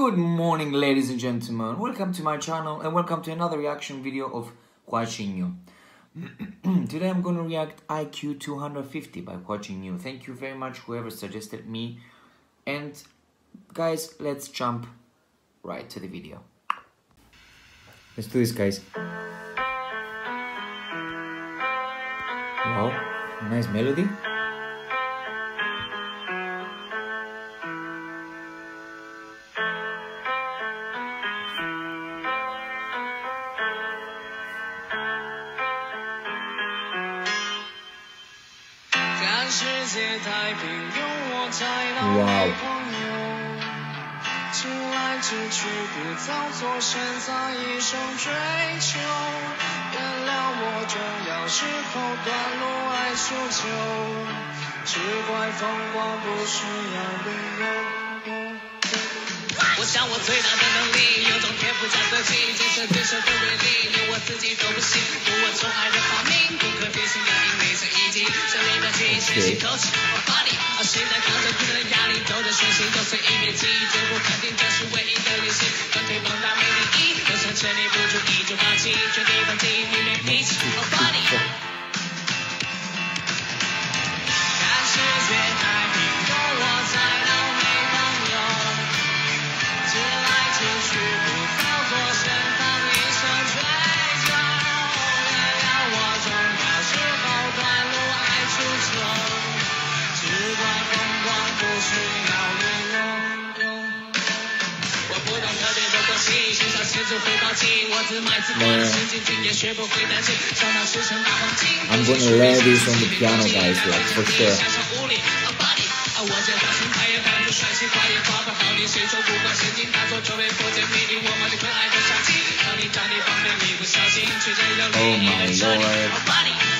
Good morning, ladies and gentlemen. Welcome to my channel and welcome to another reaction video of Hua Chenyu. Today I'm going to react IQ 250 by Hua Chenyu. Thank you very much, whoever suggested me. And guys, let's jump right to the video. Let's do this, guys. Wow, nice melody. Wow. 直来直去，不造作，深藏一生追求。原谅我，想我最大的能力，有种天赋加特技，建设对手的威力，连我自己都不信。不问宠爱的发明，不可变形的引力这一击，胜利的气息，吸口气。现在扛着巨大的压力，走着顺心，都随意，别急，最后肯定这是唯一的联系。钢铁庞大没意义，歌声趁你不注意九八七，就地反击，你别逼气，我把你。I'm gonna lay this on the piano, guys, like for sure. Oh my lord.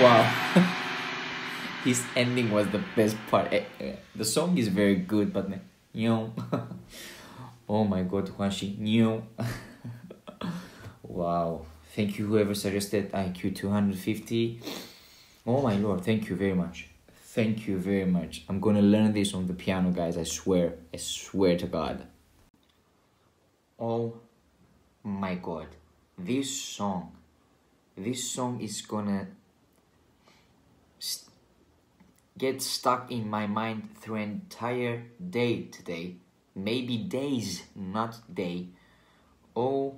Wow. His ending was the best part. Eh, eh, the song is very good, but you oh my god, Huanxi, you wow. Thank you, whoever suggested IQ 250. Oh my lord, thank you very much. Thank you very much. I'm gonna learn this on the piano, guys. I swear. I swear to God. Oh my god. This song. This song is gonna st get stuck in my mind through an entire day today. Maybe days, not day. Oh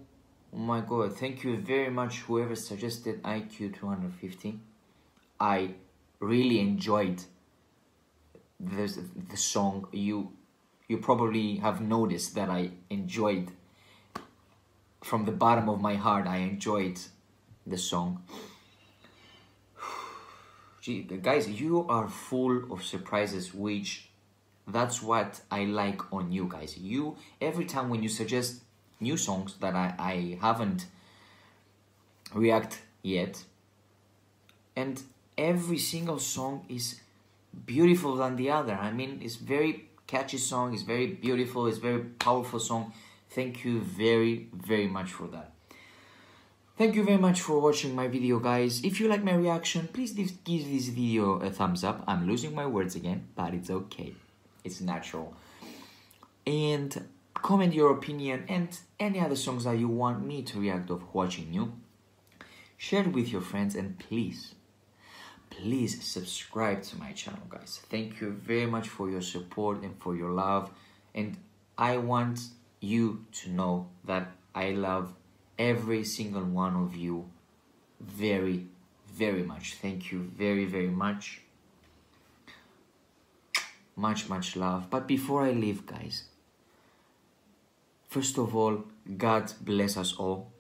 my god. Thank you very much, whoever suggested IQ 250. I really enjoyed the the song. You you probably have noticed that I enjoyed from the bottom of my heart. I enjoyed the song. Gee, guys, you are full of surprises, which that's what I like on you guys. You every time when you suggest new songs that I, I haven't react yet and every single song is beautiful than the other. I mean, it's very catchy song. It's very beautiful. It's very powerful song. Thank you very, very much for that. Thank you very much for watching my video, guys. If you like my reaction, please give this video a thumbs up. I'm losing my words again, but it's okay. It's natural. And comment your opinion and any other songs that you want me to react of Hua Chenyu. Share it with your friends and please, please subscribe to my channel, guys. Thank you very much for your support and for your love. And I want you to know that I love every single one of you very, very much. Thank you very, very much. Much, much love. But before I leave, guys, first of all, God bless us all.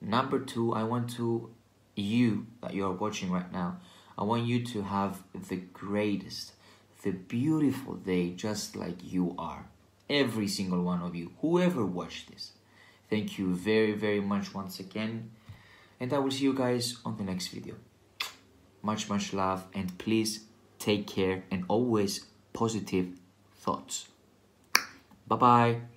Number two, I want to, you that you are watching right now, I want you to have the greatest, the beautiful day just like you are. Every single one of you, whoever watched this. Thank you very, very much once again. And I will see you guys on the next video. Much, much love. And please take care and always positive thoughts. Bye-bye.